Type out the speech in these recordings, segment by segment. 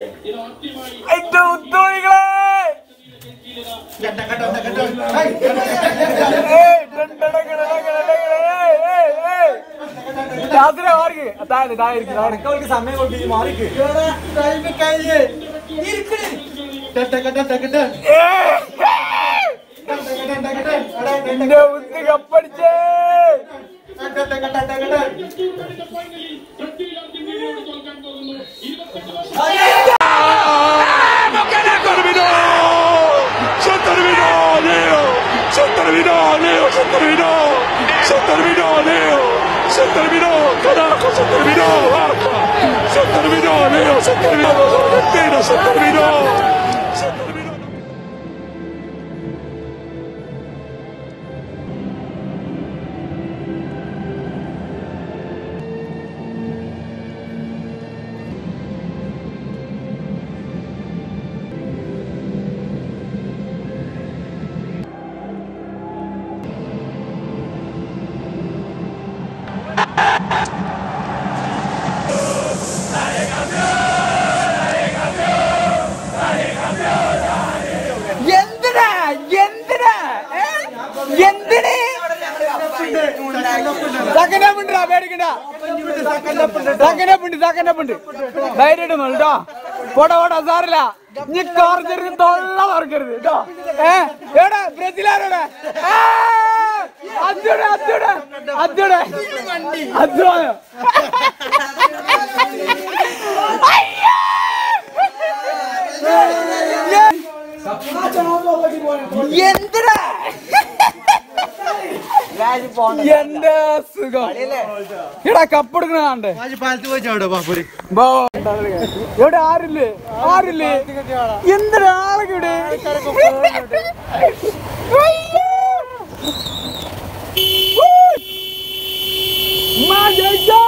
എന്റെ ഉത്തോളികളെ സമയം കൊടുത്ത് മാറിക്ക് എന്റെ ബുദ്ധി കപ്പടിച്ചേ Se terminó. Se terminó, Leo. Se terminó, carajo, se terminó. Basta. Se terminó, Leo. Se terminó. Argentina, se terminó. സക്കനപ്പുണ്ട് പേടിക്കണ്ട. സക്കനപ്പുണ്ട് സക്കനപ്പുണ്ട് ധൈര്യം കേട്ടോ. പോടാ പോടാ സാറില്ല. തൊള്ള തുറക്കരുത് കേട്ടോ. ഏ? എവിടെ? ബ്രസീലാരോടെ അച്ചൂടെ അച്ചൂടെ അച്ചൂടെ അച്ചുവായോ എന്തിനാ? എന്റെ സുഖം എടാ കപ്പ് കണ്ടേ പാലത്ത് പോയി ചാടോ പാപ്പൊരി? ബോ. എവിടെ ആരില്ലേ? ആരില്ലേ? ആളൊക്കെ ഇവിടെ. ഉമ്മാ ജയിച്ചേ.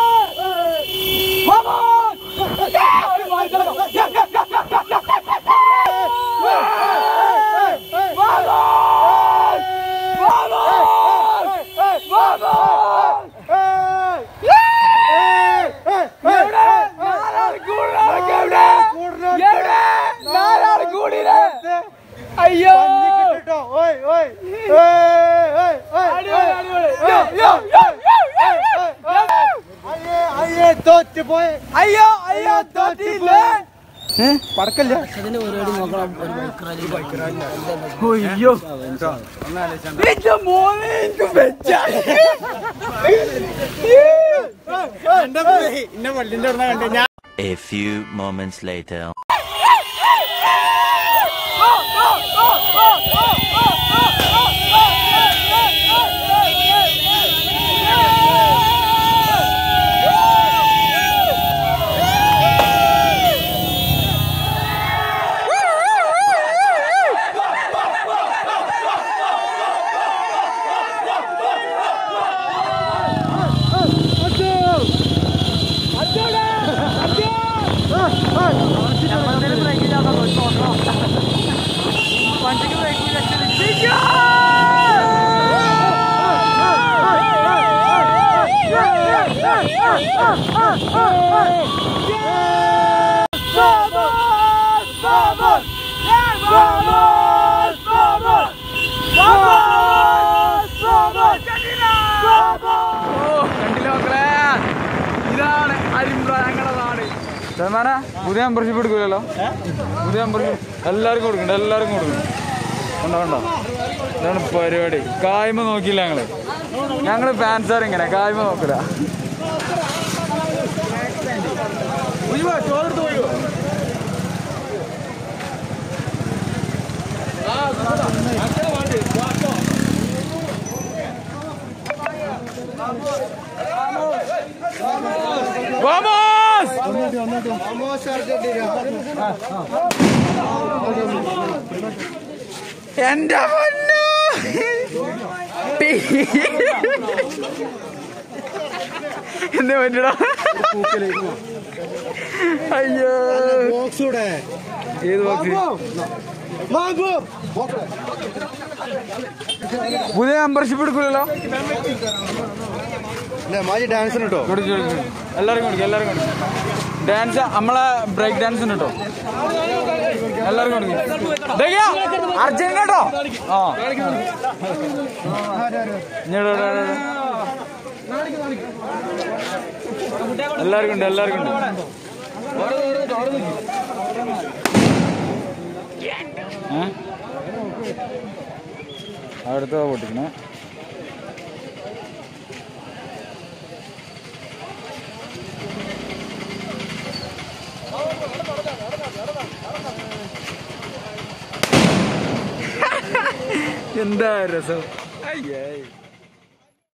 പോയി. അയ്യോ അയ്യോ തോറ്റില്ലേ? പടക്കല്ല? അയ്യോ. ഇന്ന പള്ളിന്റെ അവിടെ കണ്ടേ. ഞാൻ A few moments later. പുതിയ മെമ്പർഷിപ്പ് എടുക്കൂലല്ലോ പുതിയ മെമ്പർഷിപ്പ് എല്ലാവർക്കും കൊടുക്കണ്ട എല്ലാവർക്കും കൊടുക്കണം കണ്ടോ കണ്ടോ? ഇതാണ് പരിപാടി. കായ്മ നോക്കിയില്ല ഞങ്ങൾ. ഞങ്ങൾ ഫാൻസാർ ഇങ്ങനെ കായ്മ നോക്കില്ല Vamos! എന്റെ പൊന്നു എന്താ പറ്റടാ. അയ്യോ. ഏത് ബോക്സ് പുതിയ മെമ്പർഷിപ്പ് എടുക്കൂലല്ലോ. മാജി ഡാൻസിന് കേട്ടോ കൊടുക്കും കൊടുക്കും. എല്ലാവരും കൊടുക്കും എല്ലാവർക്കും ഡാൻസ് നമ്മളെ ബ്രേക്ക് കേട്ടോ കൊടുക്കും. ദയ്യ, അർജുൻ കേട്ടോ ആ. എല്ലാവർക്കും ഉണ്ട് എല്ലാവർക്കും ഉണ്ട് ഏ? അടുത്ത പൊട്ടിക്കണേ എന്താ രസം അയ്യേ